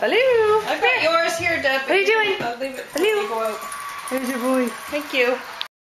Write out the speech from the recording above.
Hello. I've got yours here, Deb. What are you doing? I'll leave it. Hello. Here's your boy. Thank you.